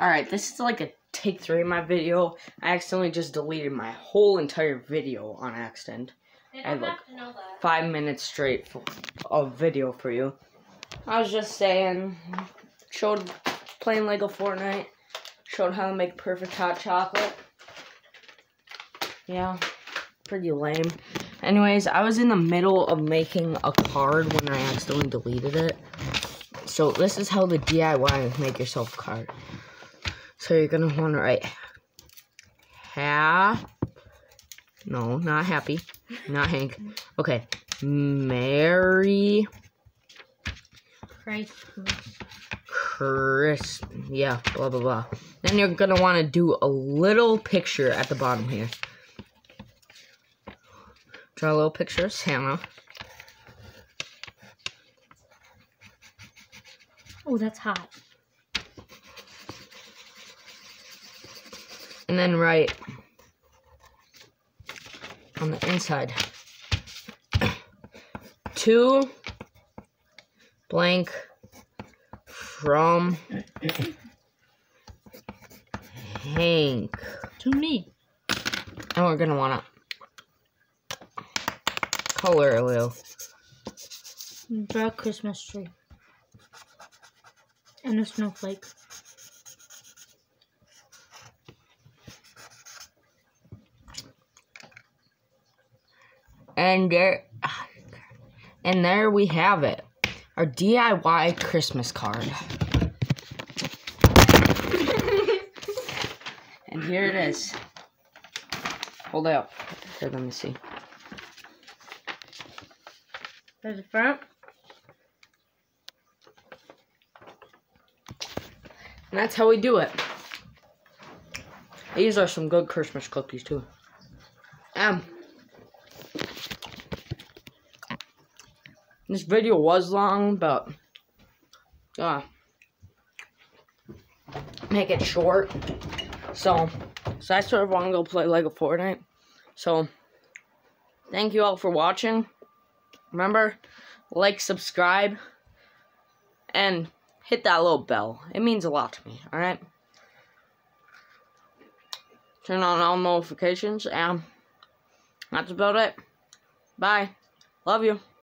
Alright, this is like a take three of my video. I accidentally just deleted my whole entire video on accident. I don't look- have to know that. Five minutes straight of video for you. I was just saying, showed playing Lego Fortnite, showed how to make perfect hot chocolate. Yeah, pretty lame. Anyways, I was in the middle of making a card when I accidentally deleted it. So this is how the DIY make yourself card. So you're gonna want to write ha. No, not happy, not Hank. Okay, Merry Christmas. Chris. Yeah, blah blah blah. Then you're gonna want to do a little picture at the bottom here. Draw a little picture of Santa. Oh, that's hot. And then write on the inside to blank from Hank. To me. And we're gonna wanna color a little. Draw a Christmas tree. And a snowflake. And there and there we have it. Our DIY Christmas card. and here it is. Hold it up. Here, let me see. There's the front. And that's how we do it. These are some good Christmas cookies too. Um This video was long, but uh make it short. So so I sort of want to go play Lego Fortnite. So thank you all for watching. Remember, like, subscribe, and hit that little bell. It means a lot to me, alright? Turn on all notifications, and that's about it. Bye. Love you.